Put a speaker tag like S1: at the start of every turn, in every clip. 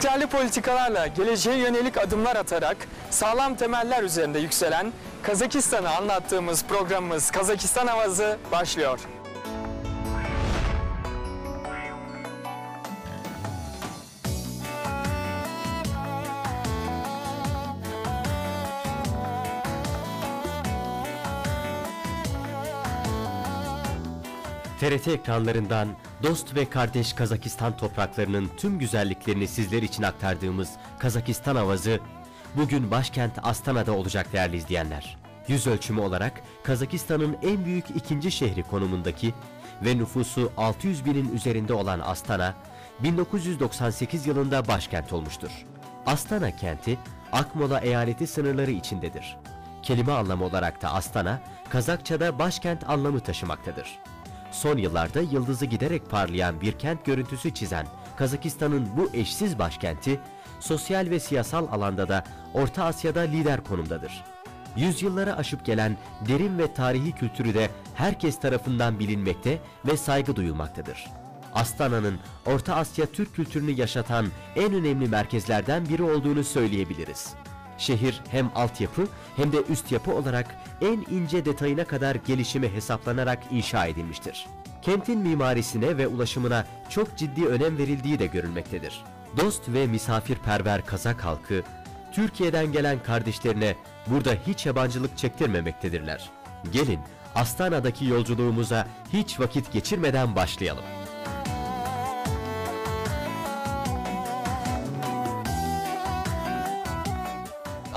S1: İstikrarlı politikalarla geleceğe yönelik adımlar atarak sağlam temeller üzerinde yükselen Kazakistan'ı anlattığımız programımız Kazakistan Havası başlıyor.
S2: TRT ekranlarından dost ve kardeş Kazakistan topraklarının tüm güzelliklerini sizler için aktardığımız Kazakistan Avazı bugün başkent Astana'da olacak değerli izleyenler. Yüz ölçümü olarak Kazakistan'ın en büyük ikinci şehri konumundaki ve nüfusu 600 binin üzerinde olan Astana, 1998 yılında başkent olmuştur. Astana kenti Akmola eyaleti sınırları içindedir. Kelime anlamı olarak da Astana, Kazakça'da başkent anlamı taşımaktadır. Son yıllarda yıldızı giderek parlayan bir kent görüntüsü çizen Kazakistan'ın bu eşsiz başkenti, sosyal ve siyasal alanda da Orta Asya'da lider konumdadır. Yüzyılları aşıp gelen derin ve tarihi kültürü de herkes tarafından bilinmekte ve saygı duyulmaktadır. Astana'nın Orta Asya Türk kültürünü yaşatan en önemli merkezlerden biri olduğunu söyleyebiliriz. Şehir hem altyapı hem de üst yapı olarak en ince detayına kadar gelişimi hesaplanarak inşa edilmiştir. Kentin mimarisine ve ulaşımına çok ciddi önem verildiği de görülmektedir. Dost ve misafirperver Kazak halkı, Türkiye'den gelen kardeşlerine burada hiç yabancılık çektirmemektedirler. Gelin Astana'daki yolculuğumuza hiç vakit geçirmeden başlayalım.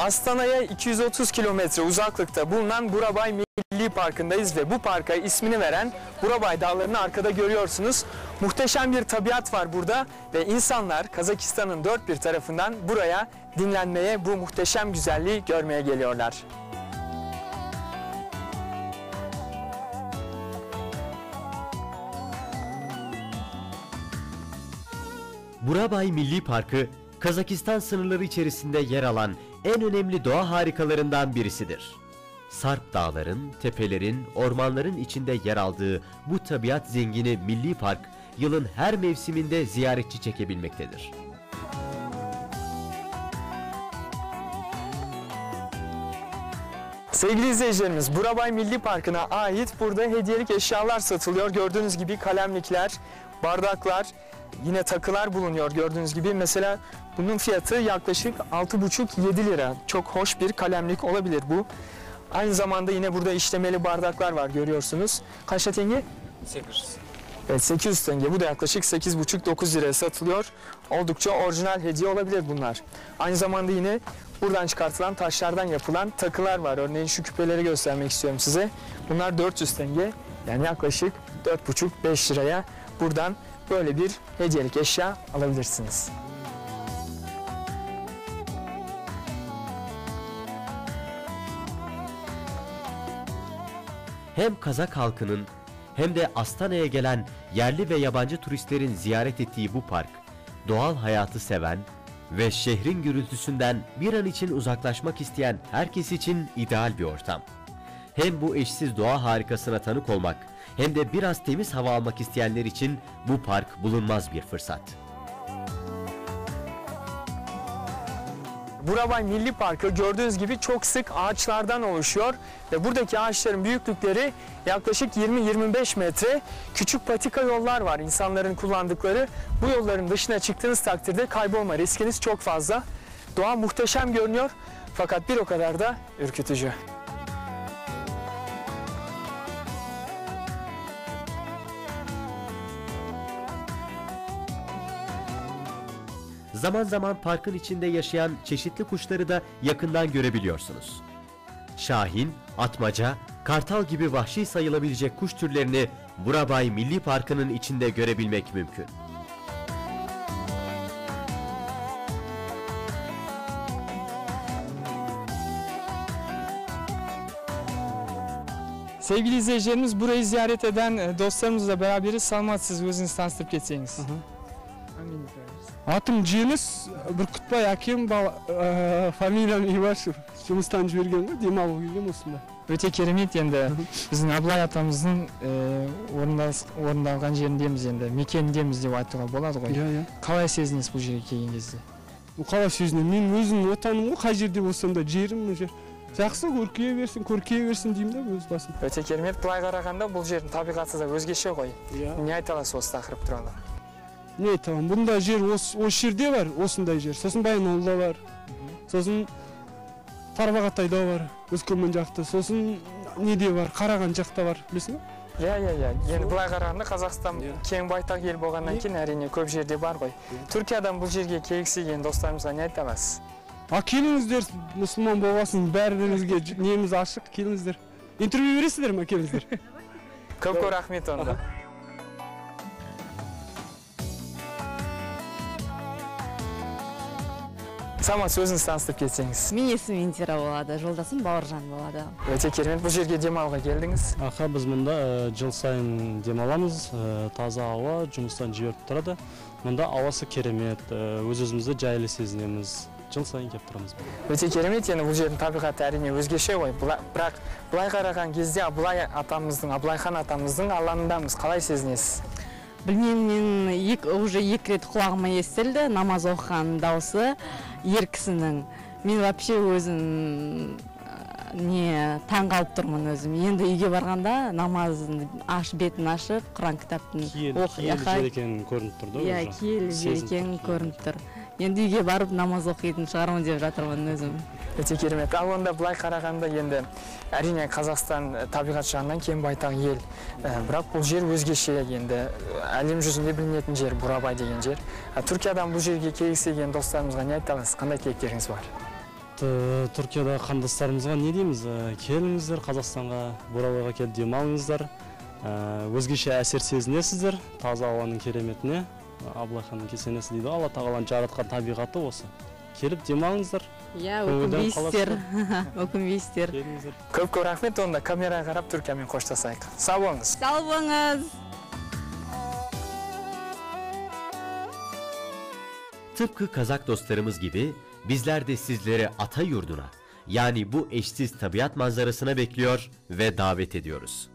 S1: Astana'ya 230 kilometre uzaklıkta bulunan Burabay Milli Parkı'ndayız ve bu parka ismini veren Burabay Dağları'nı arkada görüyorsunuz. Muhteşem bir tabiat var burada ve insanlar Kazakistan'ın dört bir tarafından buraya dinlenmeye, bu muhteşem güzelliği görmeye geliyorlar.
S2: Burabay Milli Parkı, Kazakistan sınırları içerisinde yer alan en önemli doğa harikalarından birisidir. Sarp dağların, tepelerin, ormanların içinde yer aldığı bu tabiat zengini milli park, yılın her mevsiminde ziyaretçi çekebilmektedir.
S1: Sevgili izleyicilerimiz, Burabay Milli Parkı'na ait burada hediyelik eşyalar satılıyor. Gördüğünüz gibi kalemlikler, bardaklar, yine takılar bulunuyor gördüğünüz gibi. Mesela bunun fiyatı yaklaşık 6,5-7 lira. Çok hoş bir kalemlik olabilir bu. Aynı zamanda yine burada işlemeli bardaklar var görüyorsunuz. Kaç tenge? 800. Evet 800 tenge. Bu da yaklaşık 8,5-9 liraya satılıyor. Oldukça orijinal hediye olabilir bunlar. Aynı zamanda yine buradan çıkartılan taşlardan yapılan takılar var. Örneğin şu küpeleri göstermek istiyorum size. Bunlar 400 tenge. Yani yaklaşık 4,5-5 liraya buradan böyle bir hediyelik eşya alabilirsiniz.
S2: Hem Kazak halkının hem de Astana'ya gelen yerli ve yabancı turistlerin ziyaret ettiği bu park, doğal hayatı seven ve şehrin gürültüsünden bir an için uzaklaşmak isteyen herkes için ideal bir ortam. Hem bu eşsiz doğa harikasına tanık olmak hem de biraz temiz hava almak isteyenler için bu park bulunmaz bir fırsat.
S1: Burabay Milli Parkı gördüğünüz gibi çok sık ağaçlardan oluşuyor ve buradaki ağaçların büyüklükleri yaklaşık 20-25 metre. Küçük patika yollar var insanların kullandıkları. Bu yolların dışına çıktığınız takdirde kaybolma riskiniz çok fazla. Doğa muhteşem görünüyor fakat bir o kadar da ürkütücü.
S2: zaman zaman parkın içinde yaşayan çeşitli kuşları da yakından görebiliyorsunuz. Şahin, atmaca, kartal gibi vahşi sayılabilecek kuş türlerini Burabay Milli Parkı'nın içinde görebilmek mümkün.
S1: Sevgili izleyicilerimiz burayı ziyaret eden e, dostlarımızla beraberiz. Salmatsız, özünüz tanıştırıp geçeceğiniz. Hı
S3: hı. Amin. Атым жеңіс бүркітбай әкем бала ә, фамилиям ивашев. Жұмыстан жіберген ғой демалуға келгем осында.
S1: Өте керемет енді. Біздің абылай атамыздың э, орындалған жеріндеміз енді. Мекеніндеміз деп айтуға болады ғой.
S3: Иә иә.
S1: Қалай сезінесіз бұл жерге келген кезде?
S3: Қалай сөзіне мен өзім отаным ғой қай жерде болсам да жерім мына жер жақсы көркейе берсін көркейе берсін деймін да өз басым.
S1: Өте керемет. Былай қарағанда бұл жердің табиғаты да өзгеше ғой.
S3: Иә.
S1: Не айта аласыз осы тақырып туралы?
S3: Не айта аламын бұндай жер осы осы жерде бар осындай жер сосын баянауылда бар сосын тарбағатайда бар өскемен жақта сосын неде бар қараған жақта бар білесің ба
S1: иә иә иә енді былай қарағанда қазақстан кең байтақ ел болғаннан кейін әрине көп жерде бар ғой түркиядан бұл жерге келгісі келген достарымызға не айта аласыз
S3: а келіңіздер мұсылман болғасын бәріңізге неміз ашық келіңіздер интервью бересіздер ма келіңіздер
S1: көп көп рахмет онда саламатсыз өзіңізді таныстырып кетсеңіз.
S4: Менің есімім индира болады жолдасым бауыржан болады.
S1: Өте керемет. Бұл жерге демалуға келдіңіз?
S5: Аха біз мұнда э, жыл сайын демаламыз. Э, таза ауа жұмыстан жіберіп тұрады. Мұнда ауасы керемет. Өз өзімізді жайлы сезінеміз. Жыл сайын келіп тұрамыз
S1: өте керемет. Енді бұл жердің табиғаты әрине өзгеше ғой. Бірақ былай қараған кезде абылай атамыздың абылайхан атамыздың алаңындамыз. Қалай сезінесіз?
S4: Білмеймін мен уже екі рет құлағыма естілді. Намаз оқыған дауысы. Ер кісінің мен вообще өзім ә, не таң қалып тұрмын өзім. Енді үйге барғанда намазын аш бетін ашып құран кітаптың
S5: киелі
S4: Оқ-
S5: киелі
S4: аха.
S5: жер екені көрініп тұр да
S4: иә киелі жер екені көрініп тұр. Енді үйге барып намаз оқитын шығармын деп жатырмын өзім.
S1: Өте керемет. Ал онда былай қарағанда енді әрине қазақстан э, табиғат жағынан кең байтақ ел. Э, бірақ бұл жер өзгеше енді. Әлем жүзінде білінетін жер бурабай деген жер. А түркиядан бұл жерге келгісі келген достарымызға не айта аласыз қандай тілектеріңіз бар?
S5: Түркиядағы қандастарымызға не дейміз? Э, келіңіздер қазақстанға бурабайға келіп демалыңыздар. Өзгеше әсер сезінесіздер. Таза ауаның кереметіне. абылайханның кесенесі дейді ғой, алла тағаланың жаратқан табиғаты осы келіп демалыңыздар
S4: иә
S5: Көңілден
S4: өкінбейсіздер өкінбейсіздер
S5: келіңіздер
S1: көп көп рахмет онда камераға қарап түркиямен қоштасайық сау болыңыз
S4: сау болыңыз
S2: Tıpkı Kazak dostlarımız gibi bizler de sizleri ata yurduna yani bu eşsiz tabiat manzarasına bekliyor ve davet ediyoruz.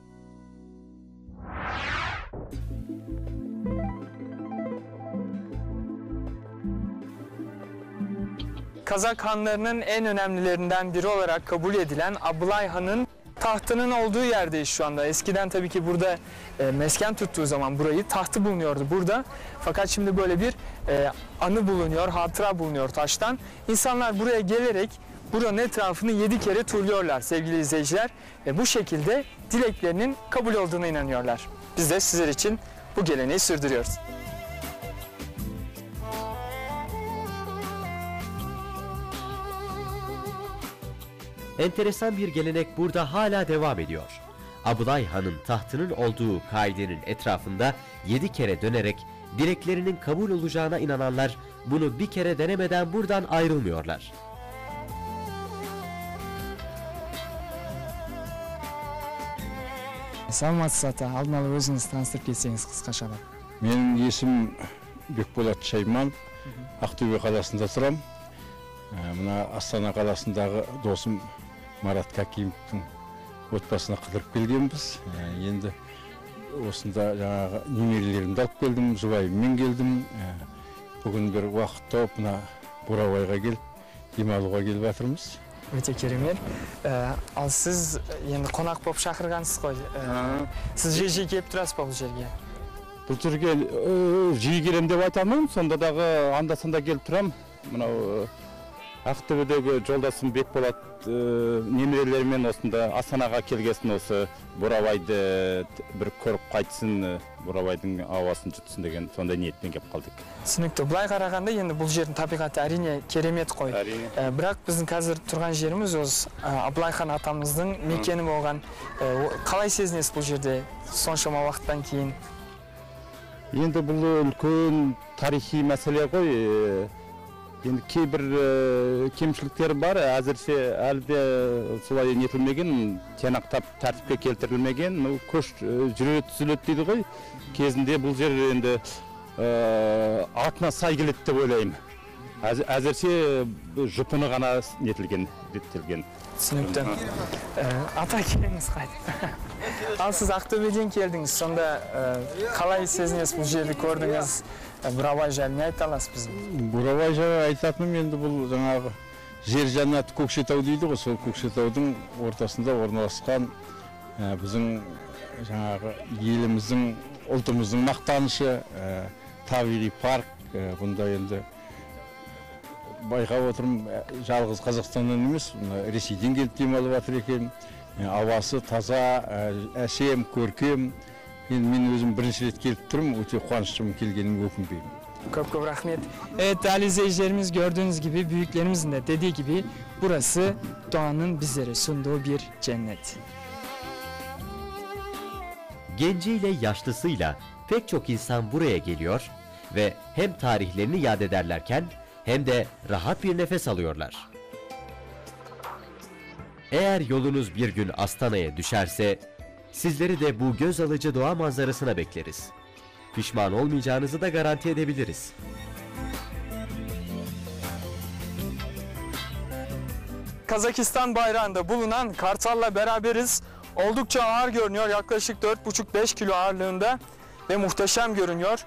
S1: Kazak hanlarının en önemlilerinden biri olarak kabul edilen Abılay Han'ın tahtının olduğu yerdeyiz şu anda. Eskiden tabii ki burada e, mesken tuttuğu zaman burayı tahtı bulunuyordu burada. Fakat şimdi böyle bir e, anı bulunuyor, hatıra bulunuyor taştan. İnsanlar buraya gelerek buranın etrafını yedi kere turluyorlar sevgili izleyiciler. Ve bu şekilde dileklerinin kabul olduğuna inanıyorlar. Biz de sizler için bu geleneği sürdürüyoruz.
S2: Enteresan bir gelenek burada hala devam ediyor. Abulay Han'ın tahtının olduğu kaidenin etrafında yedi kere dönerek dileklerinin kabul olacağına inananlar bunu bir kere denemeden buradan ayrılmıyorlar.
S1: Саламатсыз ата, алдын ала өзіңізді таныстырып кетсеңіз қысқашалап.
S6: менің есімім бекболат шайман ақтөбе қаласында тұрам Ә, мына астана қаласындағы досым марат кәкимовтың отбасына қыдырып келгенбіз Ә, енді осында жаңағы немерелерімді алып келдім жұбайыммен келдім Ә, бүгін бір уақыт тауып мына бурабайға келіп демалуға келіп жатырмыз
S1: Өте керемет. Ә, ал сіз енді қонақ болып шақырғансыз ғой. Ә, сіз жиі жиі келіп тұрасыз ба бұл жерге?
S6: бұл жерге жиі келемін деп айта алмаймын сонда дағы анда санда келіп тұрамын мынау ақтөбедегі жолдасым бекболат э, немерелерімен осында астанаға келгесін осы бурабайды бір көріп қайтсын э, бурабайдың ауасын жұтсын деген сондай ниетпен келіп қалдық.
S1: түсінікті. Былай қарағанда енді бұл жердің табиғаты әрине керемет қой.
S6: Әрине.
S1: Ә, бірақ біздің қазір тұрған жеріміз осы ә, абылайхан атамыздың мекені болған. Ә, қалай сезінесіз бұл жерде соншама уақыттан кейін?
S6: Енді бұл үлкен тарихи мәселе ғой э, енді кейбір э, кемшіліктері бар әзірше әлі де солай нетілмеген тиянақтап тәртіпке келтірілмеген ну көш э, жүреді түзіледі дейді ғой кезінде бұл жер енді
S7: э, атына сай келеді деп ойлаймын Әз- әзірше жұпыны ғана нетілген реттелген
S1: Түсінікті. Ата келіңіз қайтып. Ал сіз Ақтөбеден келдіңіз. Сонда қалай сезінесіз бұл жерді көрдіңіз? Бурабай жайлы не айта аласыз бізге?
S6: бурабай жайлы айтатыным енді бұл жаңағы жер жаннаты көкшетау дейді ғой сол көкшетаудың ортасында орналасқан біздің жаңағы еліміздің ұлтымыздың мақтанышы ә, табиғи парк бұнда енді байқап отырмын жалғыз қазақстаннан емес мына ресейден келіп демалып жатыр екен ауасы таза әсем көркем енді мен өзім бірінші рет келіп тұрмын өте қуаныштымын келгеніме өкінбеймін
S1: Çok çok rahmet. Evet değerli izleyicilerimiz gördüğünüz gibi büyüklerimizin de dediği gibi burası doğanın bizlere sunduğu bir cennet.
S2: Genciyle yaşlısıyla pek çok insan buraya geliyor ve hem tarihlerini yad ederlerken hem de rahat bir nefes alıyorlar. Eğer yolunuz bir gün Astana'ya düşerse sizleri de bu göz alıcı doğa manzarasına bekleriz. Pişman olmayacağınızı da garanti edebiliriz.
S1: Kazakistan bayrağında bulunan kartalla beraberiz. Oldukça ağır görünüyor. Yaklaşık 4,5-5 kilo ağırlığında ve muhteşem görünüyor.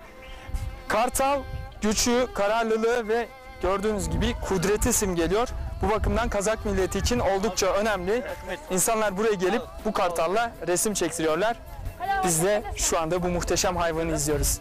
S1: Kartal gücü, kararlılığı ve gördüğünüz gibi kudreti simgeliyor. Bu bakımdan Kazak milleti için oldukça önemli. İnsanlar buraya gelip bu kartalla resim çektiriyorlar. Biz de şu anda bu muhteşem hayvanı izliyoruz.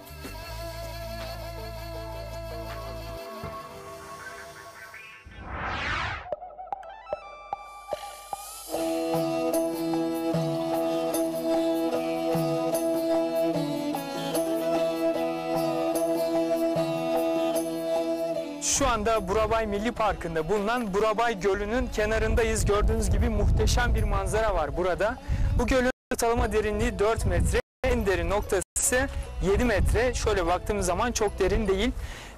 S1: Şu anda Burabay Milli Parkı'nda bulunan Burabay Gölü'nün kenarındayız. Gördüğünüz gibi muhteşem bir manzara var burada. Bu gölün ortalama derinliği 4 metre. En derin noktası ise 7 metre. Şöyle baktığımız zaman çok derin değil.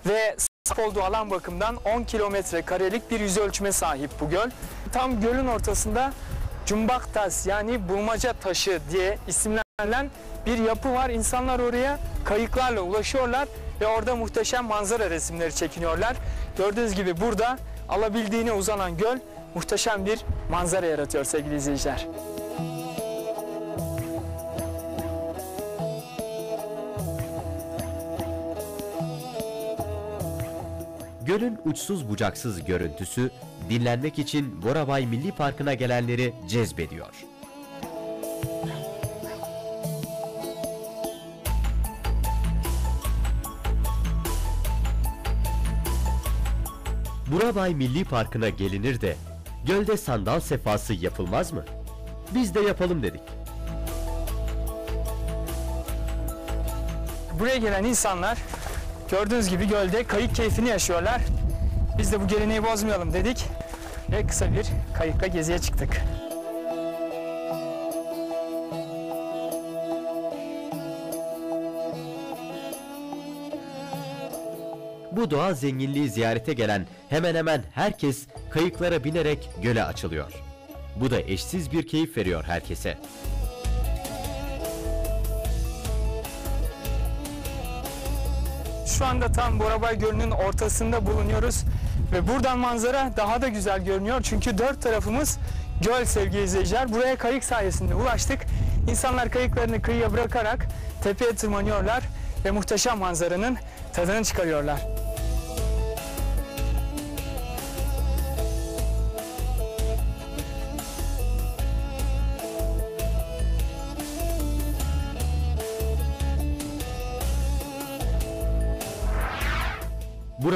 S1: Ve saf olduğu alan bakımından 10 kilometre karelik bir yüz ölçüme sahip bu göl. Tam gölün ortasında Cumbak Tas yani bulmaca taşı diye isimlendirilen bir yapı var. İnsanlar oraya kayıklarla ulaşıyorlar ve orada muhteşem manzara resimleri çekiniyorlar. Gördüğünüz gibi burada alabildiğine uzanan göl muhteşem bir manzara yaratıyor sevgili izleyiciler.
S2: Gölün uçsuz bucaksız görüntüsü dinlenmek için Borabay Milli Parkı'na gelenleri cezbediyor. Burabay Milli Parkı'na gelinir de gölde sandal sefası yapılmaz mı? Biz de yapalım dedik.
S1: Buraya gelen insanlar gördüğünüz gibi gölde kayık keyfini yaşıyorlar. Biz de bu geleneği bozmayalım dedik ve kısa bir kayıkla geziye çıktık.
S2: Bu doğal zenginliği ziyarete gelen hemen hemen herkes kayıklara binerek göle açılıyor. Bu da eşsiz bir keyif veriyor herkese.
S1: Şu anda tam Borabay Gölü'nün ortasında bulunuyoruz ve buradan manzara daha da güzel görünüyor çünkü dört tarafımız göl sevgili izleyiciler. Buraya kayık sayesinde ulaştık. İnsanlar kayıklarını kıyıya bırakarak tepeye tırmanıyorlar ve muhteşem manzaranın tadını çıkarıyorlar.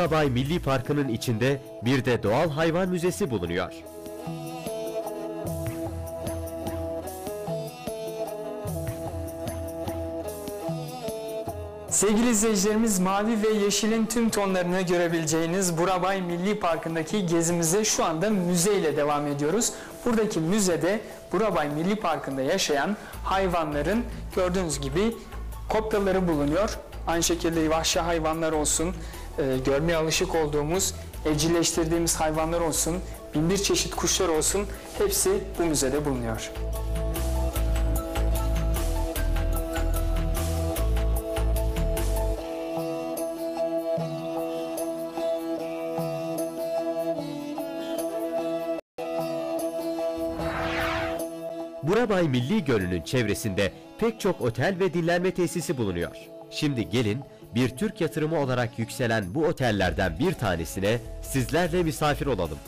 S2: Burabay Milli Parkı'nın içinde bir de doğal hayvan müzesi bulunuyor.
S1: Sevgili izleyicilerimiz mavi ve yeşilin tüm tonlarını görebileceğiniz Burabay Milli Parkı'ndaki gezimize şu anda müze ile devam ediyoruz. Buradaki müzede Burabay Milli Parkı'nda yaşayan hayvanların gördüğünüz gibi kopyaları bulunuyor. Aynı şekilde vahşi hayvanlar olsun, e, görmeye alışık olduğumuz evcilleştirdiğimiz hayvanlar olsun, binbir çeşit kuşlar olsun hepsi bu müzede bulunuyor.
S2: Burabay Milli Gölü'nün çevresinde pek çok otel ve dinlenme tesisi bulunuyor. Şimdi gelin bir Türk yatırımı olarak yükselen bu otellerden bir tanesine sizlerle misafir olalım.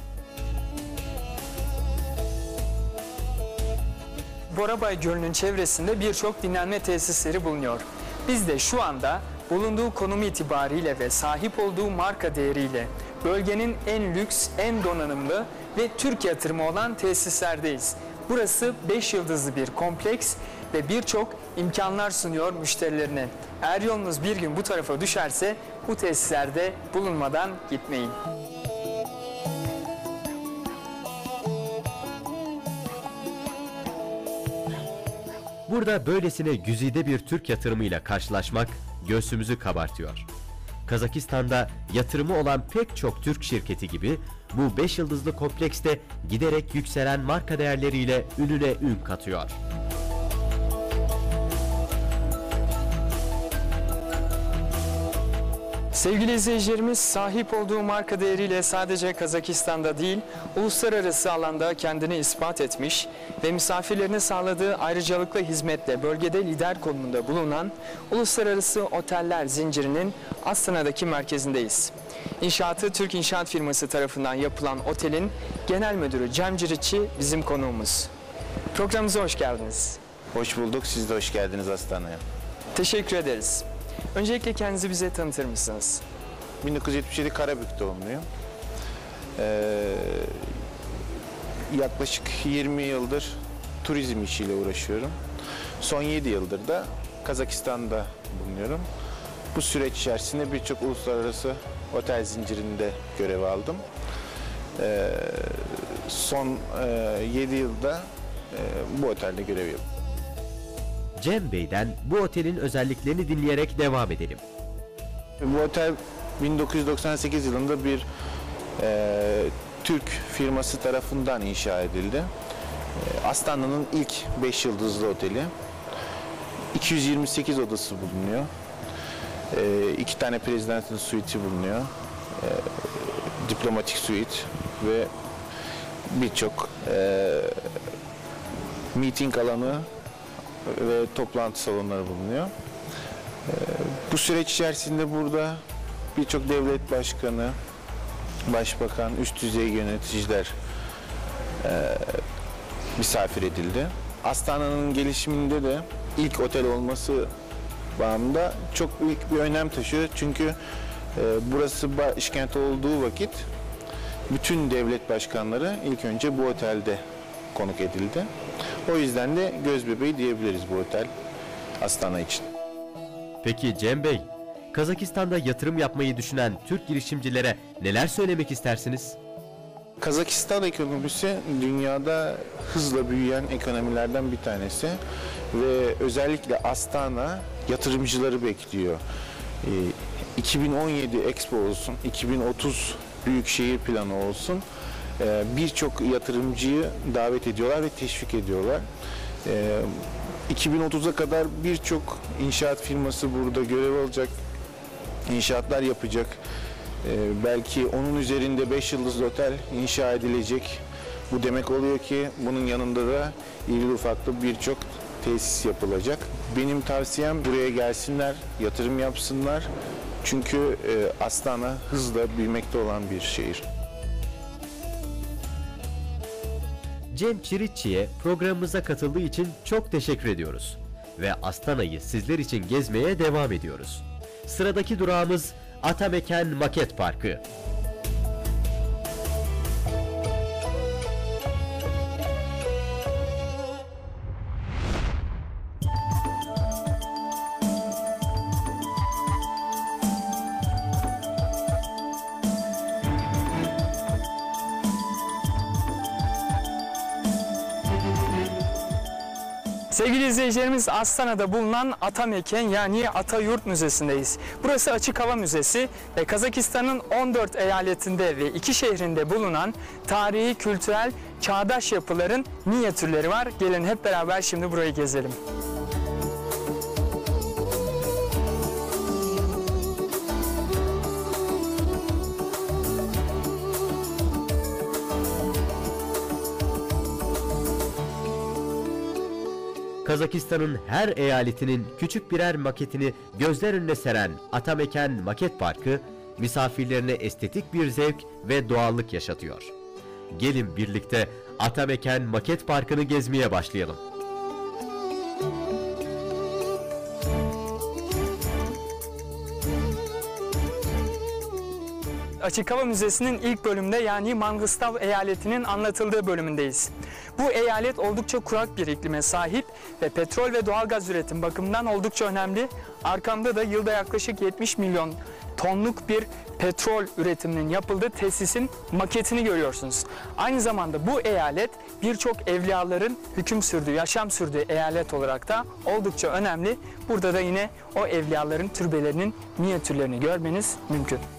S1: Borabay Gölü'nün çevresinde birçok dinlenme tesisleri bulunuyor. Biz de şu anda bulunduğu konumu itibariyle ve sahip olduğu marka değeriyle bölgenin en lüks, en donanımlı ve Türk yatırımı olan tesislerdeyiz. Burası 5 yıldızlı bir kompleks ve birçok imkanlar sunuyor müşterilerine. Eğer yolunuz bir gün bu tarafa düşerse bu tesislerde bulunmadan gitmeyin.
S2: Burada böylesine güzide bir Türk yatırımıyla karşılaşmak göğsümüzü kabartıyor. Kazakistan'da yatırımı olan pek çok Türk şirketi gibi bu 5 yıldızlı komplekste giderek yükselen marka değerleriyle ününe ün katıyor.
S1: Sevgili izleyicilerimiz sahip olduğu marka değeriyle sadece Kazakistan'da değil, uluslararası alanda kendini ispat etmiş ve misafirlerine sağladığı ayrıcalıklı hizmetle bölgede lider konumunda bulunan Uluslararası Oteller Zinciri'nin Astana'daki merkezindeyiz. İnşaatı Türk İnşaat firması tarafından yapılan otelin genel müdürü Cem Ciritçi bizim konuğumuz. Programımıza hoş geldiniz.
S8: Hoş bulduk. Siz de hoş geldiniz Astana'ya.
S1: Teşekkür ederiz. Öncelikle kendinizi bize tanıtır mısınız?
S8: 1977 Karabük doğumluyum. Ee, yaklaşık 20 yıldır turizm işiyle uğraşıyorum. Son 7 yıldır da Kazakistan'da bulunuyorum. Bu süreç içerisinde birçok uluslararası otel zincirinde görev aldım. Ee, son e, 7 yılda e, bu otelde görev yapıyorum.
S2: Cem Bey'den bu otelin özelliklerini dinleyerek devam edelim.
S8: Bu otel 1998 yılında bir e, Türk firması tarafından inşa edildi. E, Astana'nın ilk 5 yıldızlı oteli. 228 odası bulunuyor. E, iki tane prezidentin suite'i bulunuyor. E, diplomatik suite ve birçok e, meeting alanı ve toplantı salonları bulunuyor. Bu süreç içerisinde burada birçok devlet başkanı, başbakan, üst düzey yöneticiler e, misafir edildi. Astana'nın gelişiminde de ilk otel olması bağımında çok büyük bir önem taşıyor. Çünkü e, burası başkent olduğu vakit bütün devlet başkanları ilk önce bu otelde konuk edildi. O yüzden de göz bebeği diyebiliriz bu otel Astana için.
S2: Peki Cem Bey, Kazakistan'da yatırım yapmayı düşünen Türk girişimcilere neler söylemek istersiniz?
S8: Kazakistan ekonomisi dünyada hızla büyüyen ekonomilerden bir tanesi ve özellikle Astana yatırımcıları bekliyor. Ee, 2017 Expo olsun, 2030 Büyükşehir Planı olsun ee, birçok yatırımcıyı davet ediyorlar ve teşvik ediyorlar. Ee, 2030'a kadar birçok inşaat firması burada görev alacak, inşaatlar yapacak. Ee, belki onun üzerinde 5 yıldızlı otel inşa edilecek. Bu demek oluyor ki bunun yanında da irili ufaklı birçok tesis yapılacak. Benim tavsiyem buraya gelsinler, yatırım yapsınlar. Çünkü e, Astana hızla büyümekte olan bir şehir.
S2: Cem Çiritçi'ye programımıza katıldığı için çok teşekkür ediyoruz. Ve Astana'yı sizler için gezmeye devam ediyoruz. Sıradaki durağımız Atameken Maket Parkı.
S1: Sevgili izleyicilerimiz Astana'da bulunan Atameken yani Atayurt Müzesi'ndeyiz. Burası açık hava müzesi ve Kazakistan'ın 14 eyaletinde ve iki şehrinde bulunan tarihi, kültürel, çağdaş yapıların minyatürleri var. Gelin hep beraber şimdi burayı gezelim.
S2: Kazakistan'ın her eyaletinin küçük birer maketini gözler önüne seren Atameken Maket Parkı, misafirlerine estetik bir zevk ve doğallık yaşatıyor. Gelin birlikte Atameken Maket Parkı'nı gezmeye başlayalım.
S1: Açık Hava Müzesi'nin ilk bölümünde yani Mangıstav eyaletinin anlatıldığı bölümündeyiz. Bu eyalet oldukça kurak bir iklime sahip ve petrol ve doğalgaz üretim bakımından oldukça önemli. Arkamda da yılda yaklaşık 70 milyon tonluk bir petrol üretiminin yapıldığı tesisin maketini görüyorsunuz. Aynı zamanda bu eyalet birçok evliyaların hüküm sürdüğü, yaşam sürdüğü eyalet olarak da oldukça önemli. Burada da yine o evliyaların türbelerinin minyatürlerini görmeniz mümkün.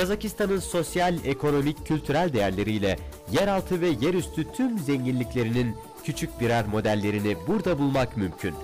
S2: Kazakistan'ın sosyal, ekonomik, kültürel değerleriyle yeraltı ve yerüstü tüm zenginliklerinin küçük birer modellerini burada bulmak mümkün.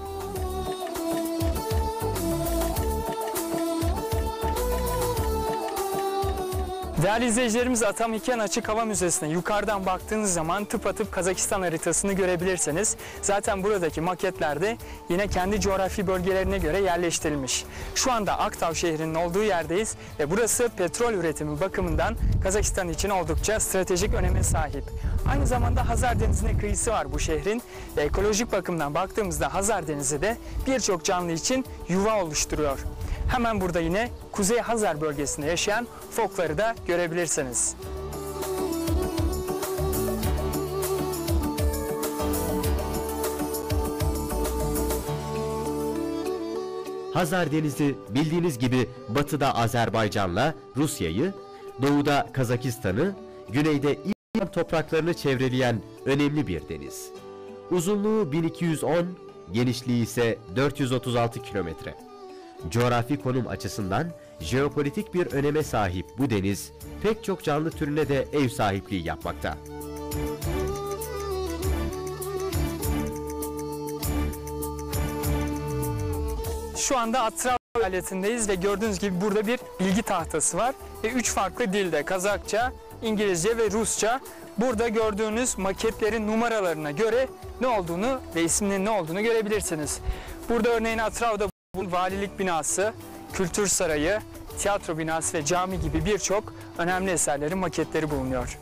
S1: Değerli izleyicilerimiz Atameken Açık Hava Müzesi'ne yukarıdan baktığınız zaman tıpatıp Kazakistan haritasını görebilirsiniz. Zaten buradaki maketlerde yine kendi coğrafi bölgelerine göre yerleştirilmiş. Şu anda Aktav şehrinin olduğu yerdeyiz ve burası petrol üretimi bakımından Kazakistan için oldukça stratejik öneme sahip. Aynı zamanda Hazar Denizi'ne kıyısı var bu şehrin ve ekolojik bakımdan baktığımızda Hazar Denizi de birçok canlı için yuva oluşturuyor. Hemen burada yine Kuzey Hazar bölgesinde yaşayan fokları da görebilirsiniz.
S2: Hazar Denizi bildiğiniz gibi batıda Azerbaycan'la Rusya'yı, doğuda Kazakistan'ı, güneyde İran topraklarını çevreleyen önemli bir deniz. Uzunluğu 1210, genişliği ise 436 kilometre. Coğrafi konum açısından jeopolitik bir öneme sahip bu deniz pek çok canlı türüne de ev sahipliği yapmakta.
S1: Şu anda Atrava eyaletindeyiz ve gördüğünüz gibi burada bir bilgi tahtası var ve üç farklı dilde Kazakça, İngilizce ve Rusça. Burada gördüğünüz maketlerin numaralarına göre ne olduğunu ve isminin ne olduğunu görebilirsiniz. Burada örneğin Atrava'da bu valilik binası, kültür sarayı, tiyatro binası ve cami gibi birçok önemli eserlerin maketleri bulunuyor.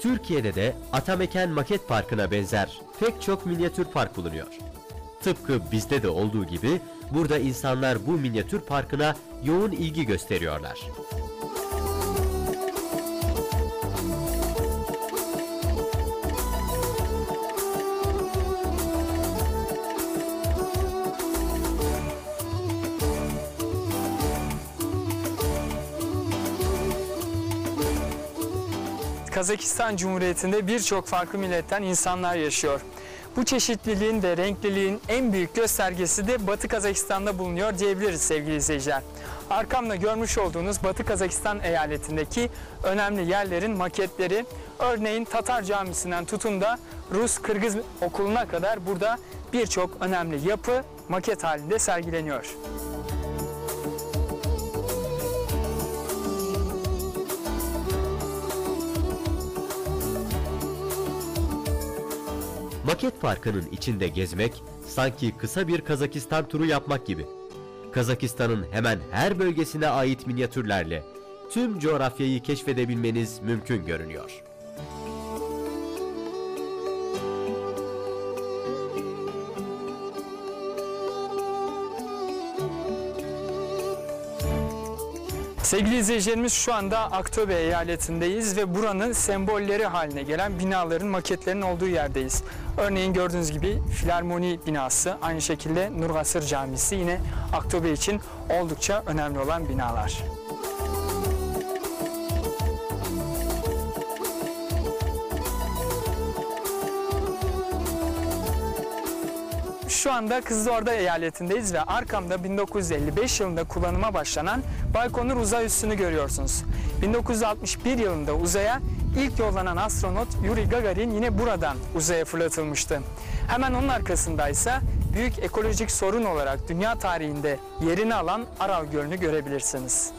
S2: Türkiye'de de Atameken Maket Parkı'na benzer pek çok minyatür park bulunuyor. Tıpkı bizde de olduğu gibi burada insanlar bu minyatür parkına yoğun ilgi gösteriyorlar.
S1: Kazakistan Cumhuriyeti'nde birçok farklı milletten insanlar yaşıyor. Bu çeşitliliğin ve renkliliğin en büyük göstergesi de Batı Kazakistan'da bulunuyor diyebiliriz sevgili izleyiciler. Arkamda görmüş olduğunuz Batı Kazakistan eyaletindeki önemli yerlerin maketleri, örneğin Tatar Camisi'nden tutun da Rus Kırgız Okulu'na kadar burada birçok önemli yapı maket halinde sergileniyor.
S2: Maket Parkı'nın içinde gezmek sanki kısa bir Kazakistan turu yapmak gibi. Kazakistan'ın hemen her bölgesine ait minyatürlerle tüm coğrafyayı keşfedebilmeniz mümkün görünüyor.
S1: Sevgili izleyicilerimiz şu anda Aktobe eyaletindeyiz ve buranın sembolleri haline gelen binaların maketlerinin olduğu yerdeyiz. Örneğin gördüğünüz gibi Filarmoni binası, aynı şekilde Nurgasır Camisi yine Aktobe için oldukça önemli olan binalar. Şu anda Kızılorda eyaletindeyiz ve arkamda 1955 yılında kullanıma başlanan Baykonur uzay üssünü görüyorsunuz. 1961 yılında uzaya ilk yollanan astronot Yuri Gagarin yine buradan uzaya fırlatılmıştı. Hemen onun arkasındaysa büyük ekolojik sorun olarak dünya tarihinde yerini alan Aral Gölü'nü görebilirsiniz.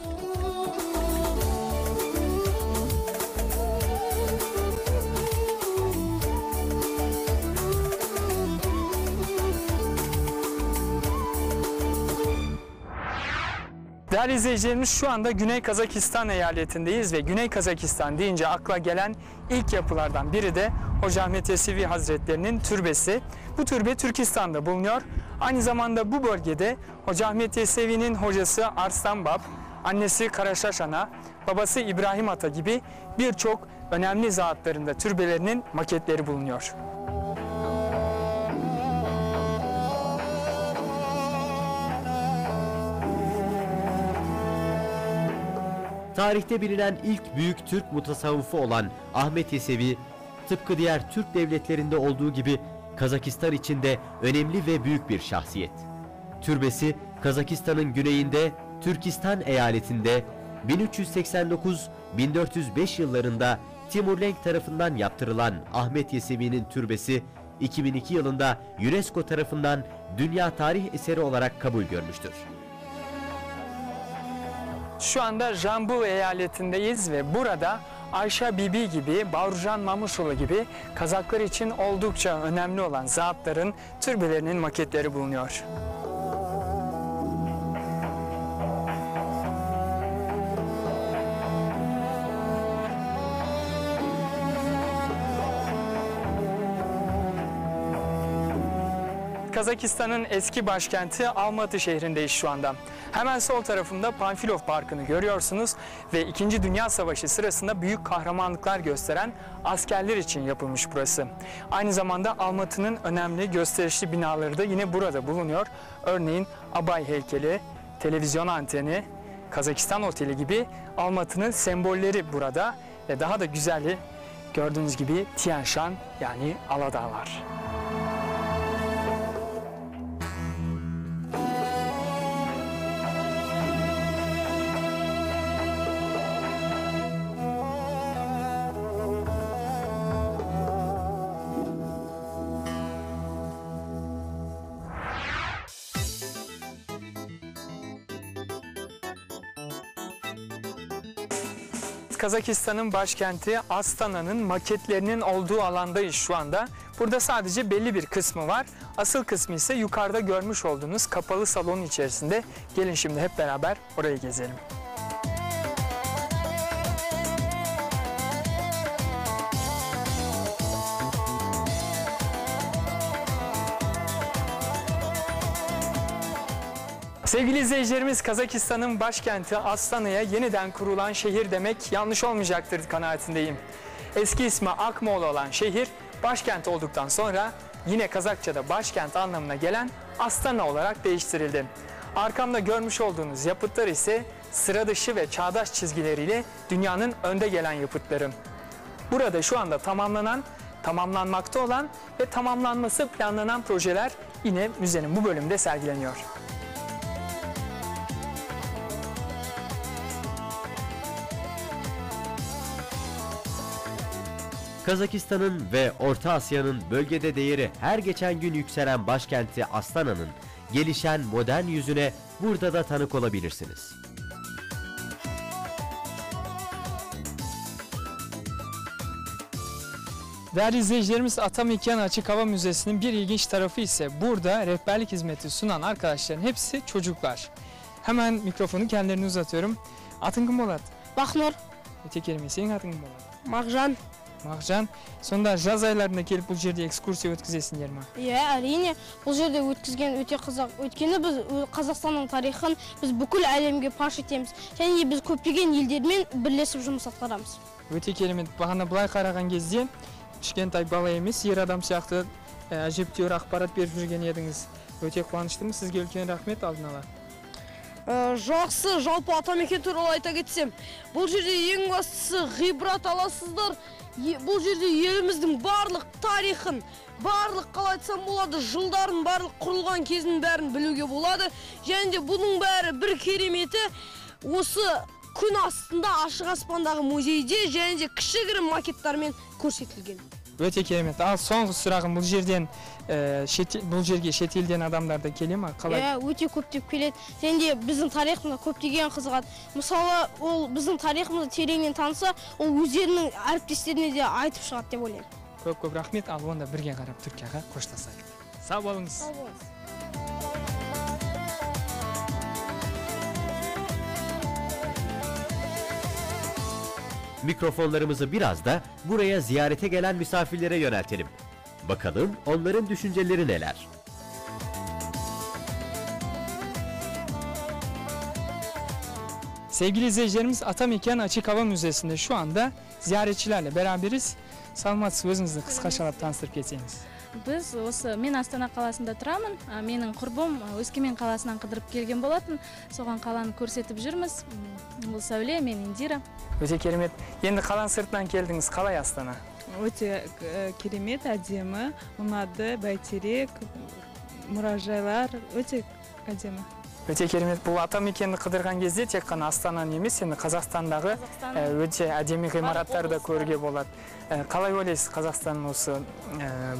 S1: Değerli izleyicilerimiz şu anda Güney Kazakistan eyaletindeyiz ve Güney Kazakistan deyince akla gelen ilk yapılardan biri de Hoca Ahmet Yesevi Hazretlerinin türbesi. Bu türbe Türkistan'da bulunuyor. Aynı zamanda bu bölgede Hoca Ahmet Yesevi'nin hocası Arslan Bab, annesi Karaşaş Ana, babası İbrahim Ata gibi birçok önemli zatlarında türbelerinin maketleri bulunuyor.
S2: Tarihte bilinen ilk büyük Türk mutasavvufu olan Ahmet Yesevi, tıpkı diğer Türk devletlerinde olduğu gibi Kazakistan için de önemli ve büyük bir şahsiyet. Türbesi Kazakistan'ın güneyinde Türkistan eyaletinde 1389-1405 yıllarında Timurlenk tarafından yaptırılan Ahmet Yesevi'nin türbesi 2002 yılında UNESCO tarafından Dünya Tarih Eseri olarak kabul görmüştür.
S1: Şu anda Jambu eyaletindeyiz ve burada Ayşe Bibi gibi, Baurujan Mamuşoğlu gibi Kazaklar için oldukça önemli olan zatların türbelerinin maketleri bulunuyor. Kazakistan'ın eski başkenti Almatı şehrindeyiz şu anda. Hemen sol tarafımda Panfilov Parkı'nı görüyorsunuz ve 2. Dünya Savaşı sırasında büyük kahramanlıklar gösteren askerler için yapılmış burası. Aynı zamanda Almatı'nın önemli gösterişli binaları da yine burada bulunuyor. Örneğin Abay heykeli, televizyon anteni, Kazakistan Oteli gibi Almatı'nın sembolleri burada ve daha da güzeli gördüğünüz gibi Tian Shan yani Aladağlar. Kazakistan'ın başkenti Astana'nın maketlerinin olduğu alandayız şu anda. Burada sadece belli bir kısmı var. Asıl kısmı ise yukarıda görmüş olduğunuz kapalı salonun içerisinde. Gelin şimdi hep beraber orayı gezelim. Sevgili izleyicilerimiz Kazakistan'ın başkenti Astana'ya yeniden kurulan şehir demek yanlış olmayacaktır kanaatindeyim. Eski ismi Akmoğlu olan şehir başkent olduktan sonra yine Kazakça'da başkent anlamına gelen Astana olarak değiştirildi. Arkamda görmüş olduğunuz yapıtlar ise sıra dışı ve çağdaş çizgileriyle dünyanın önde gelen yapıtları. Burada şu anda tamamlanan, tamamlanmakta olan ve tamamlanması planlanan projeler yine müzenin bu bölümünde sergileniyor.
S2: Kazakistan'ın ve Orta Asya'nın bölgede değeri her geçen gün yükselen başkenti Astana'nın gelişen modern yüzüne burada da tanık olabilirsiniz.
S1: Değerli izleyicilerimiz Atamekyan Açık Hava Müzesi'nin bir ilginç tarafı ise burada rehberlik hizmeti sunan arkadaşların hepsi çocuklar. Hemen mikrofonu kendilerine uzatıyorum. Atın kim болады?
S9: бақнұр
S1: Öte kelime senin atın kim болады?
S9: мағжан
S1: Мағжан, сонда жаз айларында келіп бұл жерде экскурсия өткізесіңдер ма?
S9: иә әрине бұл жерде өткізген өте қызық өйткені біз қазақстанның тарихын біз бүкіл әлемге паш етеміз және де біз көптеген елдермен бірлесіп жұмыс атқарамыз
S1: Өте керемет. Бағана былай қараған кезде кішкентай бала емес, ер адам сияқты ә, әжептәуір ақпарат беріп жүрген едіңіз. Өте қуаныштымын. Сізге үлкен рахмет алдын ала.
S10: Ә, жақсы жалпы атамекен туралы айта кетсем бұл жерде ең бастысы ғибрат аласыздар бұл жерде еліміздің барлық тарихын барлық қалай айтсам болады жылдарын барлық құрылған кезінің бәрін білуге болады. Және де бұның бәрі бір кереметі осы күн астында ашық аспандағы музейде және де кішігірім макеттармен көрсетілген.
S1: Өте керемет. Ал соңғы сұрағым бұл жерден э, шет бұл жерге шет елден адамдар да келе ма? Қалай?
S9: иә өте көптеп келеді және де біздің тарихымызға көптеген қызығады мысалы ол біздің тарихымызды тереңнен таныса ол өздерінің әріптестеріне де айтып шығады деп ойлаймын
S1: Көп көп рахмет. Ал онда бірге қарап Түркияға қоштасайық. Сау болыңыз.
S2: Mikrofonlarımızı biraz da buraya ziyarete gelen misafirlere yöneltelim. Bakalım onların düşünceleri neler?
S1: Sevgili izleyicilerimiz Atamekan Açık Hava Müzesi'nde şu anda ziyaretçilerle beraberiz. Salmat sözünüzü kıskaç alap tanıştırıp geçseniz.
S11: Біз осы мен астана қаласында тұрамын менің құрбым өскемен қаласынан қыдырып келген болатын соған қаланы көрсетіп жүрміз бұл сәуле мен индира
S1: Өте керемет. Енді қаланың сыртынан келдіңіз. Қалай Астана?
S12: өте э, керемет әдемі ұнады бәйтерек мұражайлар өте әдемі
S1: Өте керемет. Бұл атамекенді қыдырған кезде тек қана Астананы емес, енді Қазақстандағы өте әдемі ғимараттарды да көруге болады. Қалай ойлайсыз Қазақстанның осы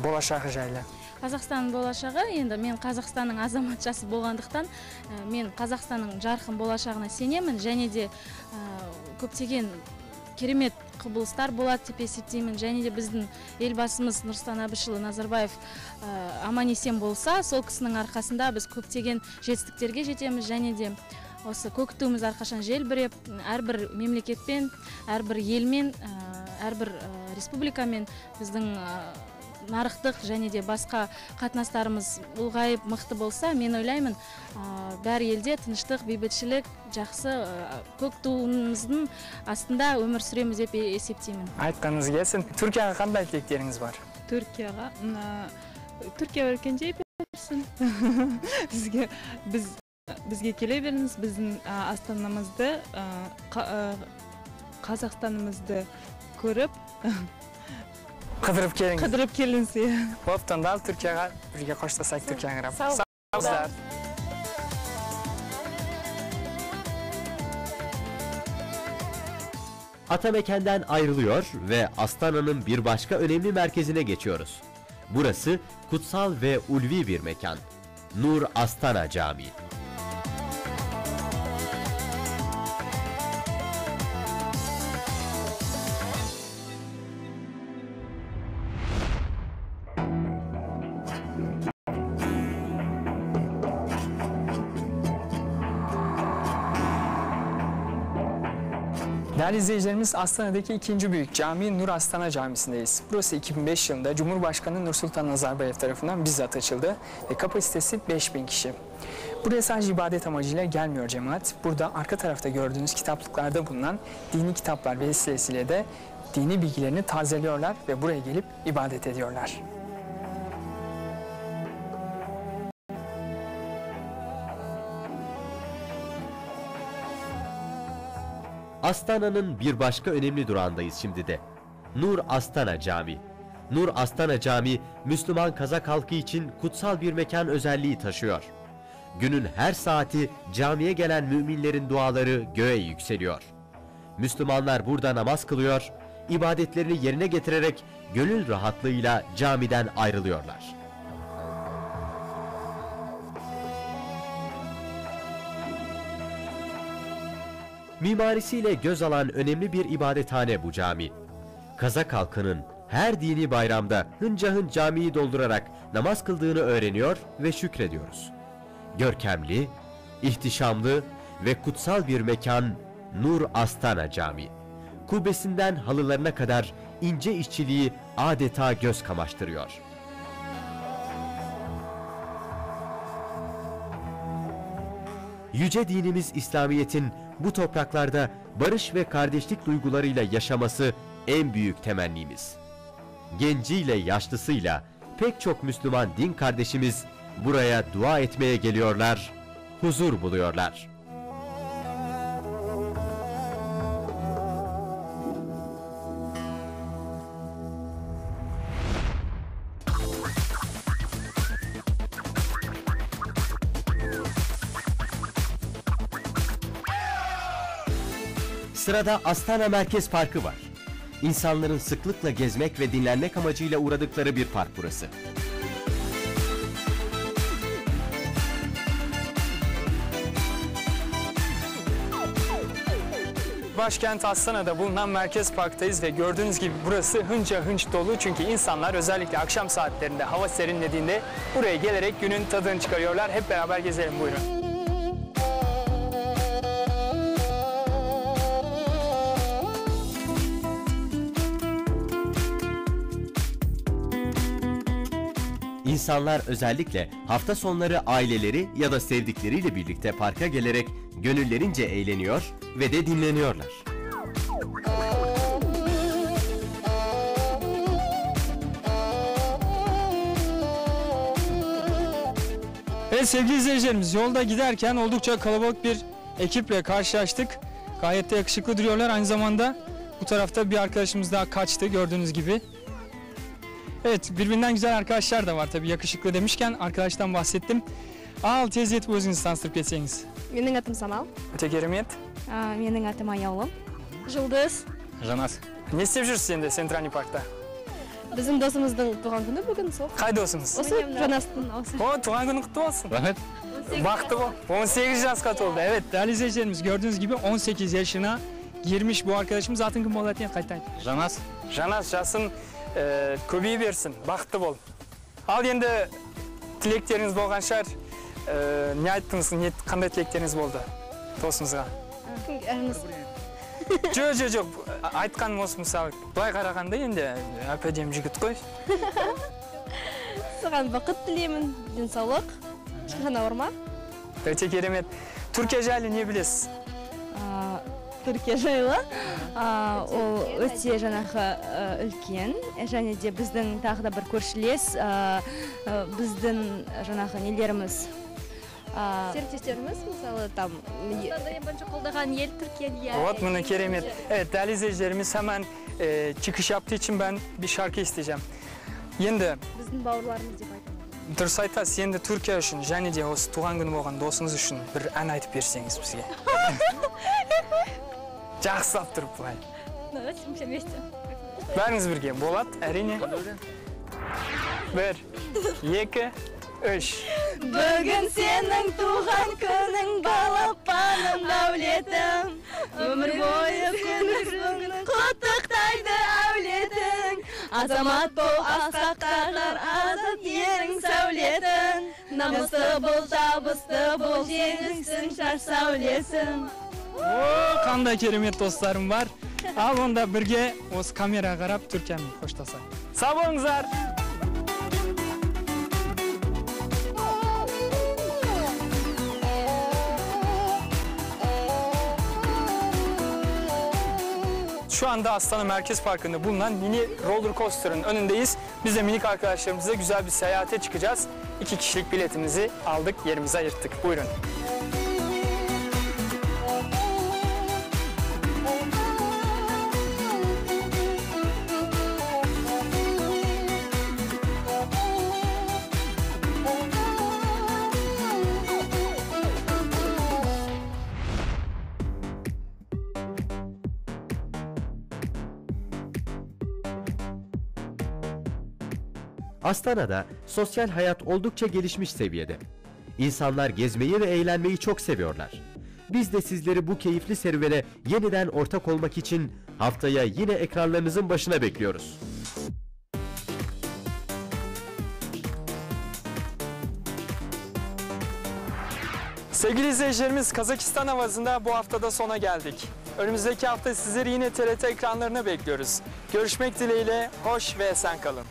S1: болашағы жайлы?
S11: қазақстанның болашағы енді мен қазақстанның азаматшасы болғандықтан ә, мен қазақстанның жарқын болашағына сенемін және де ә, көптеген керемет құбылыстар болады деп есептеймін. Және де біздің елбасымыз нұрсұлтан әбішұлы назарбаев ә, аман есен болса сол кісінің арқасында біз көптеген жетістіктерге жетеміз және де осы көк туымыз әрқашан желбіреп әрбір мемлекетпен әрбір елмен әрбір республикамен біздің нарықтық және де басқа қатынастарымыз ұлғайып мықты болса мен ойлаймын ә, бәр елде тыныштық бейбітшілік жақсы ә, көк туымыздың астында өмір сүреміз деп есептеймін
S1: Айтқаныңыз келсін. Түркияға қандай тілектеріңіз бар?
S12: түркияға түркия өркендей берсін бізге біз бізге келе беріңіз біздің астанамызды қазақстанымызды көріп
S1: Қыдырып келіңіз.
S12: қыдырып келіңіз иә
S1: Болып онда ал Түркияға бірге қоштасайық Түркияға қарап.
S11: Сау
S1: болыңыздар.
S2: Atameken'den ayrılıyor ve Astana'nın bir başka önemli merkezine geçiyoruz. Burası kutsal ve ulvi bir mekan. Nur Astana Camii.
S1: Değerli izleyicilerimiz Astana'daki ikinci büyük cami Nur Astana Camisi'ndeyiz. Burası 2005 yılında Cumhurbaşkanı Nursultan Nazarbayev tarafından bizzat açıldı ve kapasitesi 5000 kişi. Buraya sadece ibadet amacıyla gelmiyor cemaat. Burada arka tarafta gördüğünüz kitaplıklarda bulunan dini kitaplar vesilesiyle de dini bilgilerini tazeliyorlar ve buraya gelip ibadet ediyorlar.
S2: Astana'nın bir başka önemli durağındayız şimdi de. Nur Astana Camii. Nur Astana Camii, Müslüman Kazak halkı için kutsal bir mekan özelliği taşıyor. Günün her saati camiye gelen müminlerin duaları göğe yükseliyor. Müslümanlar burada namaz kılıyor, ibadetlerini yerine getirerek gönül rahatlığıyla camiden ayrılıyorlar. Mimarisiyle göz alan önemli bir ibadethane bu cami. Kazak halkının her dini bayramda hınca hın camiyi doldurarak namaz kıldığını öğreniyor ve şükrediyoruz. Görkemli, ihtişamlı ve kutsal bir mekan Nur Astana Camii. Kubbesinden halılarına kadar ince işçiliği adeta göz kamaştırıyor. Yüce dinimiz İslamiyet'in bu topraklarda barış ve kardeşlik duygularıyla yaşaması en büyük temennimiz. Genciyle yaşlısıyla pek çok Müslüman din kardeşimiz buraya dua etmeye geliyorlar, huzur buluyorlar. Sırada Astana Merkez Parkı var. İnsanların sıklıkla gezmek ve dinlenmek amacıyla uğradıkları bir park burası.
S1: Başkent Astana'da bulunan Merkez Park'tayız ve gördüğünüz gibi burası hınca hınç dolu çünkü insanlar özellikle akşam saatlerinde hava serinlediğinde buraya gelerek günün tadını çıkarıyorlar. Hep beraber gezelim buyurun.
S2: İnsanlar özellikle hafta sonları aileleri ya da sevdikleriyle birlikte parka gelerek gönüllerince eğleniyor ve de dinleniyorlar.
S1: Evet sevgili izleyicilerimiz yolda giderken oldukça kalabalık bir ekiple karşılaştık. Gayet de yakışıklı duruyorlar. Aynı zamanda bu tarafta bir arkadaşımız daha kaçtı gördüğünüz gibi. Evet birbirinden güzel arkadaşlar da var tabii yakışıklı demişken arkadaştan bahsettim. Ал тез етіп өзіңізді таныстырып кетсеңіз
S13: менің атым самал
S1: өте керемет
S13: а, менің атым аяулым жұлдыз
S1: жанас не істеп жүрсіз енді центральный паркта
S13: біздің досымыздың туған күні бүгін сол
S1: қай досыңыз
S13: осы жанастың осы
S1: о туған күні құтты болсын рахмет бақытты бол 18 жасқа толdu evet değerli izleyicilerimiz gördüğünüz gibi 18 yaşına girmiş bu arkadaşımız атын кім болады енді қайтайын жанас жанас жасың ә, көбейе берсін бақытты бол. Ал енді тілектеріңіз болған шығар. Ә, не айттыңыз не қандай тілектеріңіз болды досыңызға жоқ жоқ жоқ айтқаным осы мысалы былай қарағанда енді әп әдемі жігіт қой.
S13: Саған бақыт тілеймін денсаулық. Ешқашан ауырма.
S1: Өте керемет. Түркия жайлы не білесіз?
S13: Түркия жайлы. А, ол өте жаңағы үлкен. Және де біздің тағы да бір көршілес біздің жаңағы нелеріміз серіктестеріміз мысалы там
S14: ең бірінші қолдаған ел Türkiye
S1: Вот bunu keremet. Evet değerli izleyicilerimiz hemen e, çıkış yaptığı için ben bir şarkı isteyeceğim. Енді
S13: біздің бауырларымыз деп айтамын
S1: дұрыс айтасыз енді түркия үшін және де осы туған күні болған досыңыз үшін бір ән айтып берсеңіз бізге. жақсылап тұрып былай.
S14: Давайте вместе.
S1: бәріңіз бірге. Болады әрине. Бір екі үш.
S15: Бүгін сенің туған күнің балапаным дәулетім. Өмір бойы күнің құттықтайды әулетің. Азамат бол асқақ тағар азат ерің сәулетің. Намысты бол табысты бол жеңістің шаш сәулесің.
S1: қандай керемет достарым бар ал онда бірге осы камераға қарап түркиямен қоштасайық сау болыңыздар Şu anda Astana Merkez Parkı'nda bulunan mini roller coaster'ın önündeyiz. Biz de minik arkadaşlarımızla güzel bir seyahate çıkacağız. İki kişilik biletimizi aldık, yerimize ayırttık. Buyurun.
S2: Astana'da sosyal hayat oldukça gelişmiş seviyede. İnsanlar gezmeyi ve eğlenmeyi çok seviyorlar. Biz de sizleri bu keyifli serüvene yeniden ortak olmak için haftaya yine ekranlarınızın başına bekliyoruz.
S1: Sevgili izleyicilerimiz Kazakistan havasında bu haftada sona geldik. Önümüzdeki hafta sizleri yine TRT ekranlarına bekliyoruz. Görüşmek dileğiyle, hoş ve esen kalın.